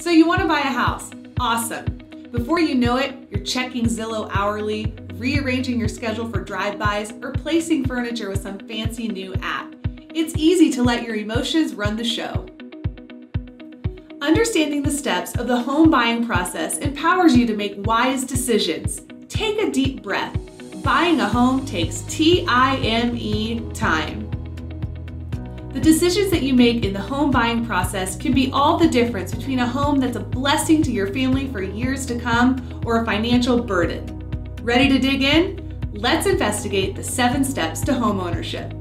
So you want to buy a house. Awesome. Before you know it, you're checking Zillow hourly, rearranging your schedule for drive-bys, or placing furniture with some fancy new app. It's easy to let your emotions run the show. Understanding the steps of the home buying process empowers you to make wise decisions. Take a deep breath. Buying a home takes T-I-M-E time. The decisions that you make in the home buying process can be all the difference between a home that's a blessing to your family for years to come or a financial burden. Ready to dig in? Let's investigate the seven steps to home ownership.